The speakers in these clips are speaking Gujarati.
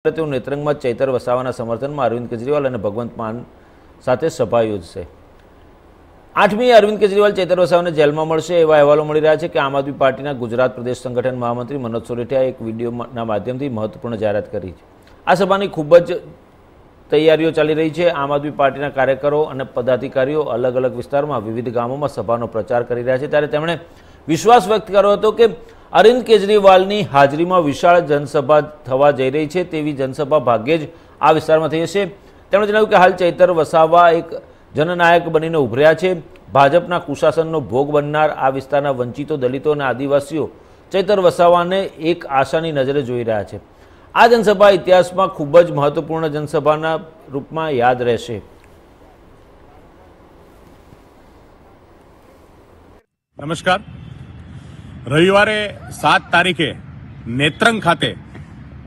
તેઓ નેત્રંગમાં ચૈતર વસાવાના સમર્થનમાં અરવિંદ કેજરીવાલ અને ભગવંત માન સાથે સભા યોજશે. આઠમી અરવિંદ કેજરીવાલ ચૈતર વસાવાને જેલમાં મળશે એવા અહેવાલો મળી રહ્યા છે કે આમ આદમી પાર્ટીના ગુજરાત પ્રદેશ સંગઠન મહામંત્રી મનોજ સોરઠિયાએ એક વિડીયોના માધ્યમથી મહત્વપૂર્ણ જાહેરાત કરી છે. આ સભાની ખૂબ જ તૈયારીઓ ચાલી રહી છે. આમ આદમી પાર્ટીના કાર્યકરો અને પદાધિકારીઓ અલગ અલગ વિસ્તારમાં વિવિધ ગામોમાં સભાનો પ્રચાર કરી રહ્યા છે. ત્યારે તેમણે વિશ્વાસ વ્યક્ત કર્યો હતો કે અરવિંદ કેજરીવાલની હાજરીમાં વિશાળ જનસભા થવા જઈ રહી છે તેવી જનસભા ભાગ્યે જ આ વિસ્તારમાં થઈ હશે. તેમણે જણાવ્યું કે હાલ ચૈતર વસાવા એક જનનાયક બનીને ઉભર્યા છે. ભાજપના કુશાસનનો ભોગ બનનાર આ વિસ્તારના વંચિતો દલિતો અને આદિવાસીઓ ચૈતર વસાવાને એક આશાની નજરે જોઈ રહ્યા છે. આ જનસભા ઇતિહાસમાં ખૂબ જ મહત્વપૂર્ણ જનસભાના રૂપમાં યાદ રહેશે. નમસ્કાર. રવિવારે સાત તારીખે નેત્રંગ ખાતે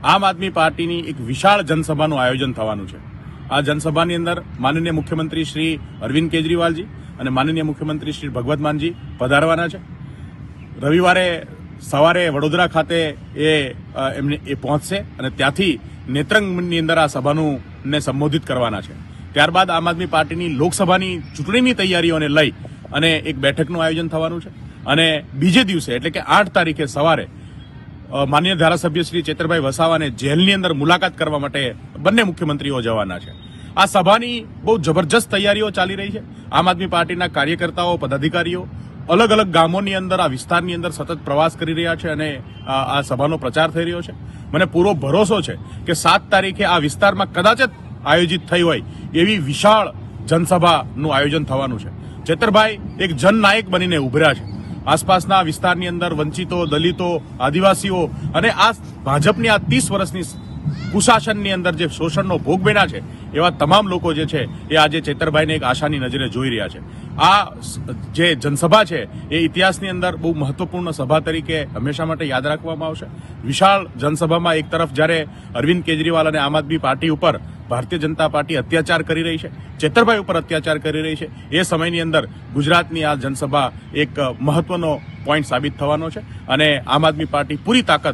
આમ આદમી પાર્ટીની એક વિશાળ જનસભાનું આયોજન થવાનું છે. આ જનસભાની અંદર માનનીય મુખ્યમંત્રી શ્રી અરવિંદ કેજરીવાલજી અને માનનીય મુખ્યમંત્રી શ્રી ભગવત માનજી પધારવાના છે. રવિવારે સવારે વડોદરા ખાતે એ એમને એ પહોંચશે અને ત્યાંથી નેત્રંગની અંદર આ સભાનું ને સંબોધિત કરવાના છે. ત્યારબાદ આમ આદમી પાર્ટીની લોકસભાની ચૂંટણીની તૈયારીઓને લઈ અને એક બેઠકનું આયોજન થવાનું છે. અને બીજે દિવસે, એટલે કે આઠ તારીખે સવારે માન્ય ધારાસભ્ય શ્રી ચેતરભાઈ વસાવાને જેલની અંદર મુલાકાત કરવા માટે બંને મુખ્યમંત્રીઓ જવાના છે. આ સભાની બહુ જબરજસ્ત તૈયારીઓ ચાલી રહી છે. આમ આદમી પાર્ટીના કાર્યકર્તાઓ, પદાધિકારીઓ અલગ અલગ ગામોની અંદર, આ વિસ્તારની અંદર સતત પ્રવાસ કરી રહ્યા છે અને આ સભાનો પ્રચાર થઈ રહ્યો છે. મને પૂરો ભરોસો છે કે સાત તારીખે આ વિસ્તારમાં કદાચ આયોજિત થઈ હોય એવી વિશાળ જનસભાનું આયોજન થવાનું છે. ચેતરભાઈ એક જનનાયક બનીને ઉભર્યા છે. આસપાસના વિસ્તારની અંદર વંચિતો, દલિતો, આદિવાસીઓ અને આ ભાજપની આ ત્રીસ વર્ષની કુશાસનની અંદર જે શોષણનો ભોગ બન્યા છે, એવા તમામ લોકો જે છે, એ આજે ચેતરભાઈને એક આશાની નજરે જોઈ રહ્યા છે. આ જે જનસભા છે, એ ઇતિહાસની અંદર બહુ મહત્વપૂર્ણ સભા તરીકે હંમેશા માટે યાદ રાખવામાં આવશે. વિશાળ જનસભામાં એક તરફ જ્યારે અરવિંદ કેજરીવાલ અને આમ આદમી પાર્ટી ઉપર ભારતીય જનતા પાર્ટી અત્યાચાર કરી રહી છે, ચેતરભાઈ ઉપર અત્યાચાર કરી રહી છે. એ સમયની અંદર ગુજરાતની આ જનસભા એક મહત્વનો પોઈન્ટ સાબિત થવાનો છે અને આમ આદમી પાર્ટી પૂરી તાકાત